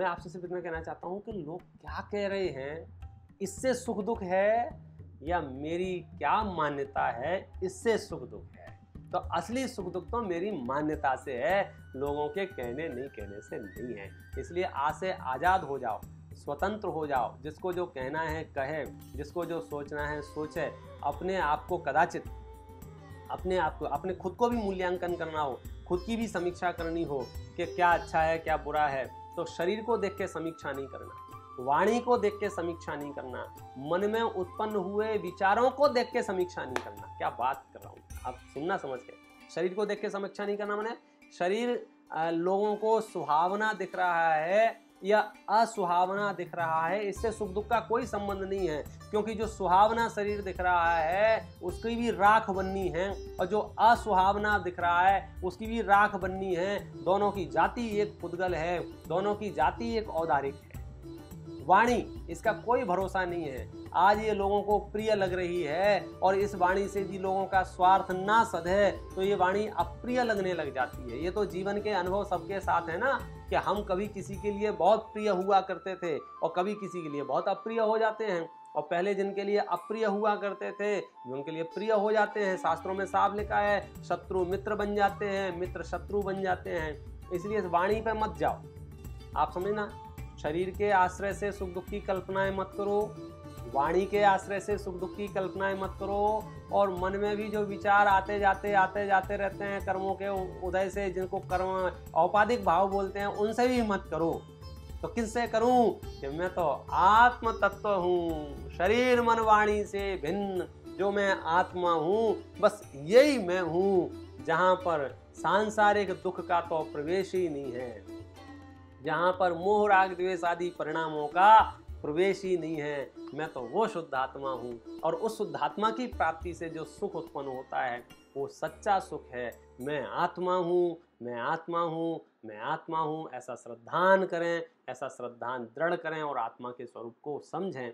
मैं आपसे सिर्फ़ इतना कहना चाहता हूँ कि लोग क्या कह रहे हैं? इससे सुख दुख है या मेरी क्या मान्यता है? इससे सुख दुख है। तो असली सुख दुख तो मेरी मान्यता से है, लोगों के कहने नहीं कहने से नहीं है। इसलिए आज से आज़ाद हो जाओ, स्वतंत्र हो जाओ। जिसको जो कहना है, कहे। जिसको जो सोचना है, सोचे। अपने आप को कदाचित, अपने आप को, अपने खुद को भी मूल्यांकन करना हो। खुद की भी समीक्षा करनी हो कि क्या अच्छा है, क्या बुरा है। तो शरीर को देख के समीक्षा नहीं करना, वाणी को देख के समीक्षा नहीं करना, मन में उत्पन्न हुए विचारों को देख के समीक्षा नहीं करना। क्या बात कर रहा हूँ? आप सुनना समझ के। शरीर को देख के समीक्षा नहीं करना मैंने? शरीर लोगों को सुहावना दिख रहा है या असुहावना दिख रहा है, इससे सुख दुख का कोई संबंध नहीं है, क्योंकि जो सुहावना शरीर दिख रहा है, उसकी भी राख बननी है, और जो असुहावना दिख रहा है, उसकी भी राख बननी है। दोनों की जाति एक पुद्गल है, दोनों की जाति एक औदारिक है। वाणी, इसका कोई भरोसा नहीं है। आज ये लोगों को प्रिय लग रही है, और इस वाणी से भी लोगों का स्वार्थ ना सधे तो ये वाणी अप्रिय लगने लग जाती है। ये तो जीवन के अनुभव सबके साथ है ना? कि हम कभी किसी के लिए बहुत प्रिय हुआ करते थे और कभी किसी के लिए बहुत अप्रिय हो जाते हैं। और पहले जिनके लिए अप्रिय हुआ करते थे उनके लिए प्रिय हो जाते हैं, शास्त्रों में साफ़ लिखा है, शत्रु मित्र बन जाते हैं, मित्र शत्रु बन जाते हैं। इसलिए इस वाणी पर मत जाओ। आप समझना, शरीर के आश्रय से सुख दुख की कल्पनाएँ मत करो। वाणी के आश्रय से सुख दुख की कल्पनाएँ मत करो और मन में भी जो विचार आते जाते आते जाते रहते हैं कर्मों के उदय से, जिनको कर्म औपाधिक भाव बोलते हैं, उनसे भी मत करो। तो किससे करूँ? कि मैं तो आत्म तत्व हूँ, शरीर मन वाणी से भिन्न जो मैं आत्मा हूँ, बस यही मैं हूँ, जहाँ पर सांसारिक दुख का तो प्रवेश ही नहीं है, जहाँ पर मोह, राग, द्वेष आदि परिणामों का प्रवेश ही नहीं है। मैं तो वो शुद्ध आत्मा हूँ और उस शुद्ध आत्मा की प्राप्ति से जो सुख उत्पन्न होता है, वो सच्चा सुख है। मैं आत्मा हूँ, मैं आत्मा हूँ, मैं आत्मा हूँ। ऐसा श्रद्धान करें, ऐसा श्रद्धान दृढ़ करें और आत्मा के स्वरूप को समझें।